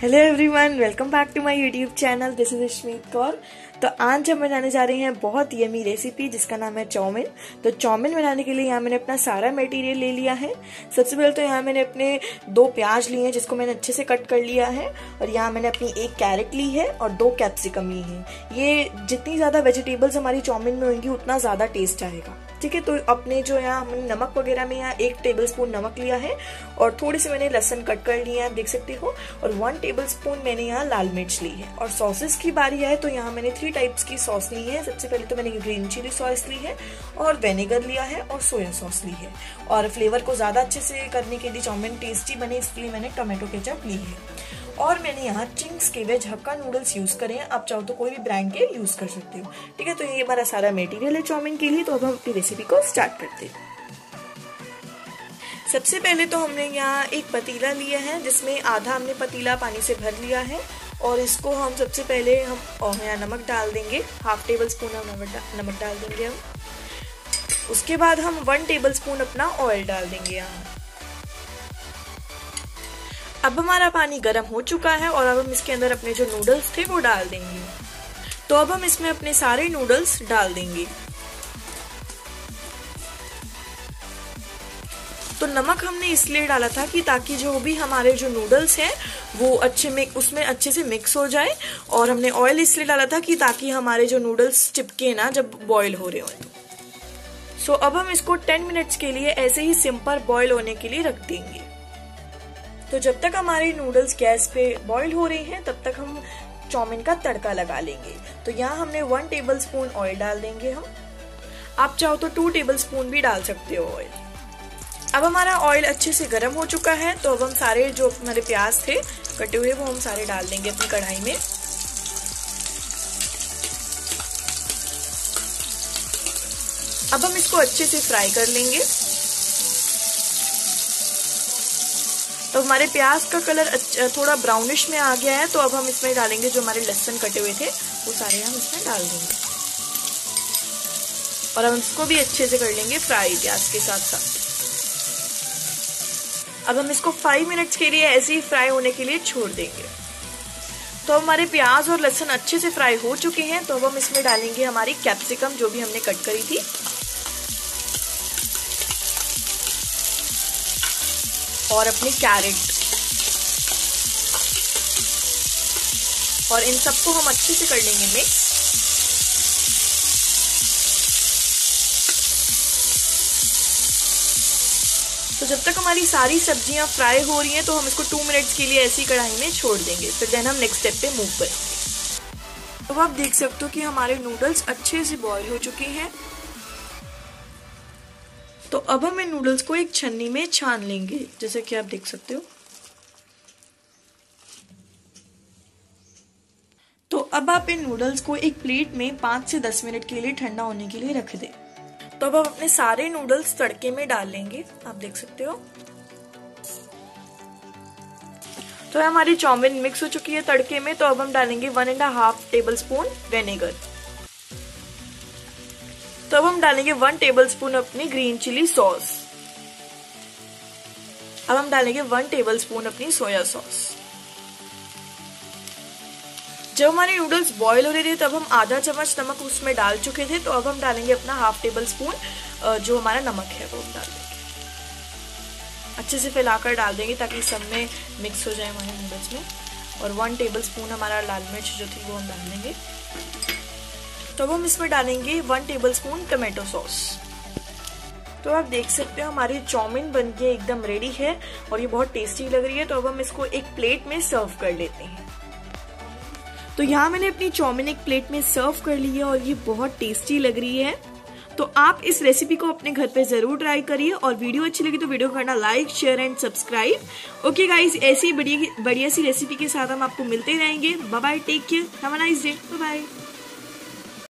Hello everyone welcome back to my YouTube channel this is Ashmeet Kaur तो आज हम बनाने जा रहे हैं बहुत यमी रेसिपी जिसका नाम है चाउमिन। तो चाउमिन बनाने के लिए यहाँ मैंने अपना सारा मटेरियल ले लिया है। सबसे पहले तो यहाँ मैंने अपने दो प्याज लिए हैं जिसको मैंने अच्छे से कट कर लिया है। और यहाँ मैंने अपनी एक कैरेट ली है और दो कैप्सिकम ली है। ये जितनी ज़्यादा वेजिटेबल्स हमारी चाउमिन में होंगी, उतना ज़्यादा टेस्ट आएगा। ठीक है तो अपने जो यहाँ हमने नमक वगैरह में यहाँ एक टेबल स्पून नमक लिया है और थोड़ी सी मैंने लहसन कट कर लिया है देख सकते हो। और वन टेबल स्पून मैंने यहाँ लाल मिर्च ली है। और सॉसेस की बारी है तो यहाँ मैंने थ्री टाइप्स की सॉस ली है। सबसे पहले तो मैंने ग्रीन चिली सॉस ली है और वेनेगर लिया है और सोया सॉस ली है। और फ्लेवर को ज़्यादा अच्छे से करने के लिए चाउमिन टेस्टी बने, इसलिए मैंने टोमेटो केचप ली है। और मैंने यहाँ चिंग्स के वेज हक्का नूडल्स यूज़ करे हैं। आप चाहो तो कोई भी ब्रांड के यूज़ कर सकते हो। ठीक है तो ये हमारा सारा मेटीरियल है चाउमिन के लिए तो अब हम अपनी रेसिपी को स्टार्ट करते हैं। सबसे पहले तो हमने यहाँ एक पतीला लिया है, जिसमें आधा हमने पतीला पानी से भर लिया है, और इसको हम सबसे पहले हम यहाँ नमक डाल देंगे। हाफ़ टेबल स्पून हम नमक डाल देंगे हम। उसके बाद हम वन टेबल स्पून अपना ऑयल डाल देंगे यहाँ। अब हमारा पानी गर्म हो चुका है और अब हम इसके अंदर अपने जो नूडल्स थे वो डाल देंगे। तो अब हम इसमें अपने सारे नूडल्स डाल देंगे। तो नमक हमने इसलिए डाला था कि ताकि जो भी हमारे जो नूडल्स हैं वो अच्छे में उसमें अच्छे से मिक्स हो जाए और हमने ऑयल इसलिए डाला था कि ताकि हमारे जो नूडल्स चिपके ना जब बॉईल हो रहे हो सो so, अब हम इसको 10 मिनट्स के लिए ऐसे ही सिंपल बॉईल होने के लिए रख देंगे। तो जब तक हमारे नूडल्स गैस पे बॉईल हो रहे हैं, तब तक हम चाउमिन का तड़का लगा लेंगे। तो यहाँ हमने वन टेबल स्पून ऑयल डाल देंगे हम। आप चाहो तो टू टेबल स्पून भी डाल सकते हो ऑयल अब हमारा ऑयल अच्छे से गर्म हो चुका है तो अब हम सारे जो हमारे प्याज थे, कटे हुए, वो हम सारे डाल देंगे अपनी कढ़ाई में। अब हम इसको अच्छे से फ्राई कर लेंगे। तो हमारे प्याज का कलर थोड़ा ब्राउनिश में आ गया है तो अब हम इसमें डालेंगे जो हमारे लहसन कटे हुए थे, वो सारे हम इसमें डाल देंगे। और हम इसको भी अच्छे से कर लेंगे फ्राई प्याज के साथ साथ। अब हम इसको फाइव मिनट्स के लिए ऐसे ही फ्राई होने के लिए छोड़ देंगे। तो हमारे प्याज और लहसन अच्छे से फ्राई हो चुके हैं तो अब हम इसमें डालेंगे हमारी कैप्सिकम जो भी हमने कट करी थी। और अपनी कैरेट और इन सबको हम अच्छे से कर लेंगे मिक्स तो जब तक हमारी सारी सब्ज़ियाँ फ्राई हो रही हैं तो हम इसको टू मिनट्स के लिए ऐसी कढ़ाई में छोड़ देंगे. फिर देन हम नेक्स्ट स्टेप पे मूव करेंगे. तो आप देख सकते हो कि हमारे नूडल्स अच्छे से बॉईल हो चुके हैं. तो अब हम इन नूडल्स को एक छन्नी में छान लेंगे, जैसे कि आप देख सकते हो। तो अब आप इन नूडल्स को एक प्लेट में पाँच से दस मिनट के लिए ठंडा होने के लिए रख दें। तो अब हम अपने सारे नूडल्स तड़के में डाल लेंगे, आप देख सकते हो। तो हमारी चाउमिन मिक्स हो चुकी है तड़के में तो अब हम डालेंगे one and half tablespoon vinegar तो अब हम डालेंगे वन टेबल स्पून अपनी ग्रीन चिली सॉस अब हम डालेंगे वन टेबल स्पून अपनी सोया सॉस जब हमारे नूडल्स बॉईल हो रहे थे, तब हम आधा चम्मच नमक उसमें डाल चुके थे तो अब हम डालेंगे अपना हाफ़ टेबल स्पून जो हमारा नमक है, वो हम डाल देंगे. अच्छे से फैलाकर डाल देंगे, ताकि सब में मिक्स हो जाए हमारे नूडल्स में. और वन टेबल स्पून हमारा लाल मिर्च जो थी, वो हम डाल देंगे. तो अब हम इसमें डालेंगे one tablespoon tomato sauce तो आप देख सकते हो हमारी चाउमिन बन के एकदम रेडी है और ये बहुत टेस्टी लग रही है। तो अब हम इसको एक प्लेट में सर्व कर लेते हैं। तो यहाँ मैंने अपनी चाउमिन एक प्लेट में सर्व कर ली है और ये बहुत टेस्टी लग रही है। तो आप इस रेसिपी को अपने घर पे ज़रूर ट्राई करिए और वीडियो अच्छी लगी तो वीडियो करना like share and subscribe okay guys ऐसी बढ़िया सी रेसिपी के साथ हम आपको मिलते रहेंगे। Bye take care have a nice day bye bye